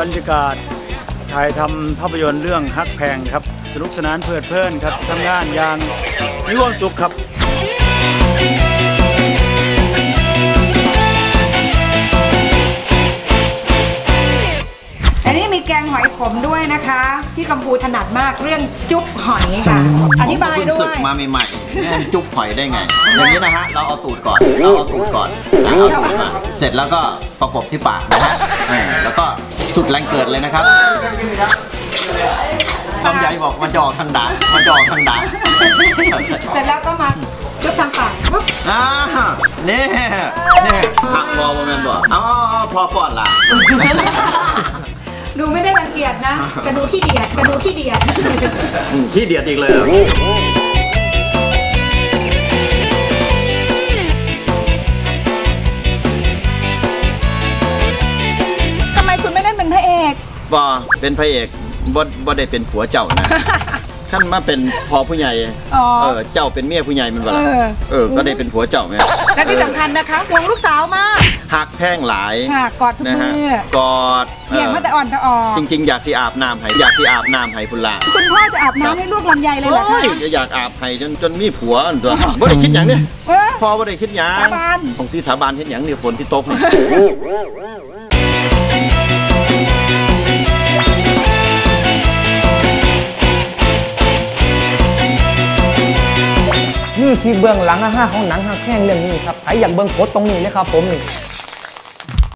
บรรยากาศถ่ายทำภาพยนตร์เรื่องฮักแพงครับ สนุกสนานเพลิดเพลินครับทำงานอย่างมีความสุขครับอันนี้มีแกงหอยขมด้วยนะคะที่กัมพูถนัดมากเรื่องจุ๊บหอยค่ะ อธิบายเพิ่งด้ศึวกย มาใหม่ๆแม่จุ๊บหอยได้ไง อย่างนี้นะฮะ เราเอาตูดก่อน เราเอาตูดก่อนนะเอาตูดมาเสร็จแล้วก็ประกบที่ปากนะฮะเออแล้วก็ สุดแรงเกิดเลยนะครับลำไยบอกมันจะออกทางดาบมันจะออกทางดาบเสร็จแล้วก็มาจุ๊บทางปากปุ๊บอ่านี่นี่หักบอลแมนบอกเอาเอาเอาพอปอดล่ะดูไม่ได้รังเกียจนะแต่ดูขี้เดียดแต่ดูขี้เดียดอืมขี้เดียดอีกเลยเหรอ บอเป็นพระเอกบ่บ่ได้เป็นผัวเจ้านะขั้นมาเป็นพอผู้ใหญ่อ๋อ เออเจ้าเป็นเมียผู้ใหญ่แมันบ่ล่ะเออ เออก็ได้เป็นผัวเจ้าไหมและที่สำคัญนะคะห่วงลูกสาวมากหักแพงหลายค่ะกอดทุกนะฮะมือกอดเบี่ยงมาแต่อ่อนแต่ออก จริง ๆ อยากสิอาบน้ำให้อยากสิอาบน้ำให้พุ่นละคุณพ่อจะอาบน้ำให้ลูกลำไยเลยเหรอโอ้คะยจะอยากอาบให้จนจนมีผัวอันตัวบ่ได้คิดหยังเนี่ยเออ พอบ่ได้คิดหยังสาบาน ของที่สาบานเห็นหยังเนี่ยฝนที่ตกนี่ นี่คือเบื้องหลังอาหาของหนังห้าแข้งเรื่องนี้ครับใครอยากเบื้องโคตรตรงนี้เลยครับผมนี่